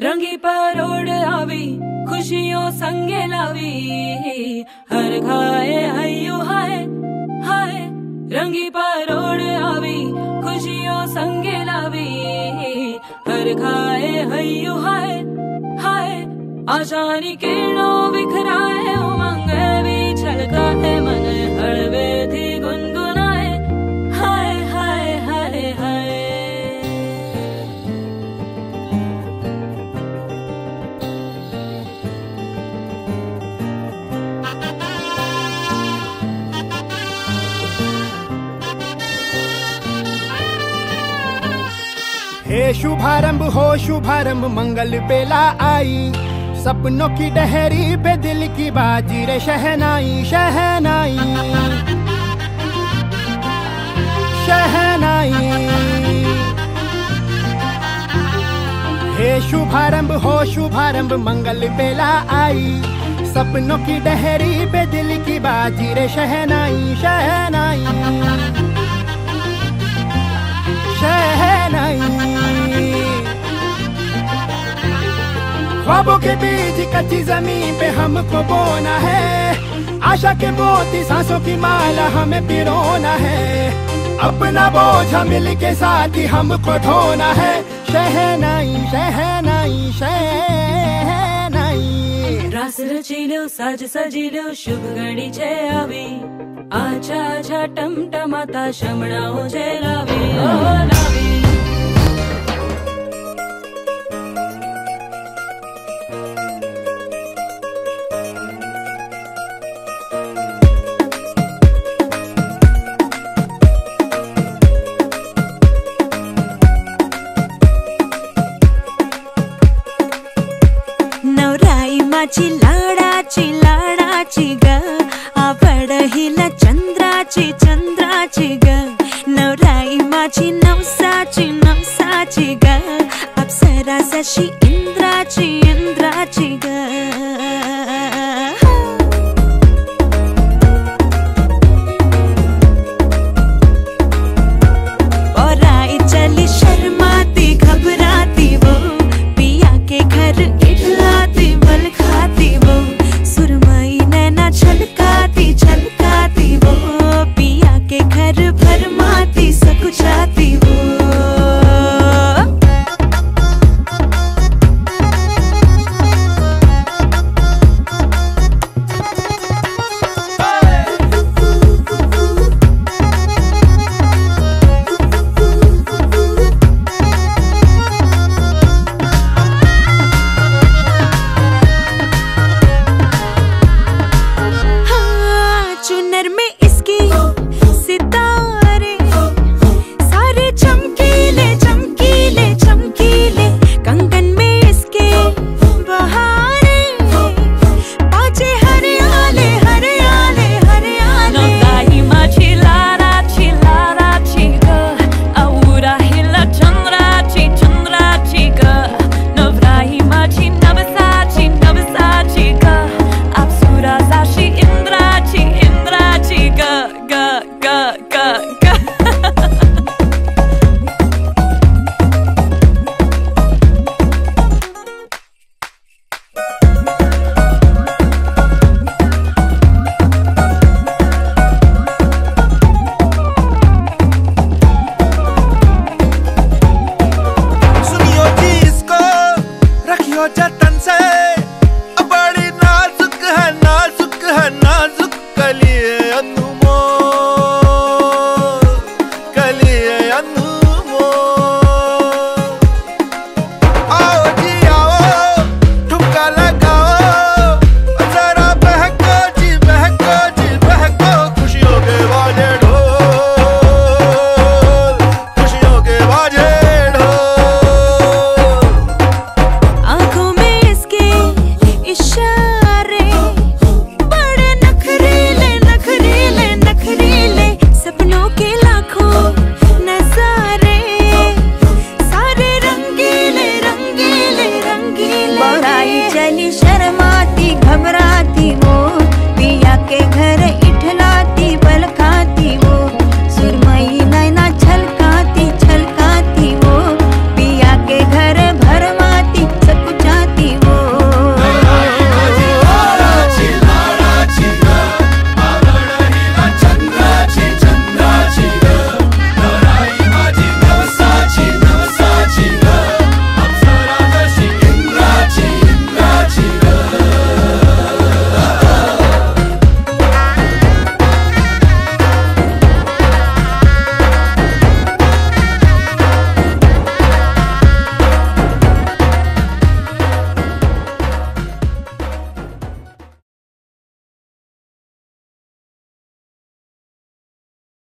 रंगी पर उड़ आवी खुशियों संगे लावी। हर घाए हयो हाय हाय। रंगी परोड़ आवी खुशियों संगे लावी। हर खाए हयो हाय हाय। आशानी किरणों बिखराए हे शुभारंभ, हो शुभारंभ, मंगल बेला आई। सपनों की डहरी पे दिल की बाजी रे, शहनाई शहनाई। शहनाई। हे शुभारंभ, हो शुभारंभ, मंगल बेला आई। सपनों की डहरी पे दिल की बाजी रे, शहनाई शहनाई। शहनाई। ख्वाबों के बीच कच्ची ज़मीन पे हमको बोना है आशा के मोती सांसों की माला हमें पिरोना है अपना बोझ मिल के साथ ही हमको ढोना है शहनाई शहनाई शहनाई रस रची लो सज सजी लो शुभ घड़ी छे आवी आछा आछा टमटमाता शमणाओ ओ लावी देवाची लाडाची लाडाची ग आवड हिला चंद्राची चंद्राची ग नवराई माझी नवसाची नवसाची ग अप्सरा जशी इंद्राची इंद्राची ग noche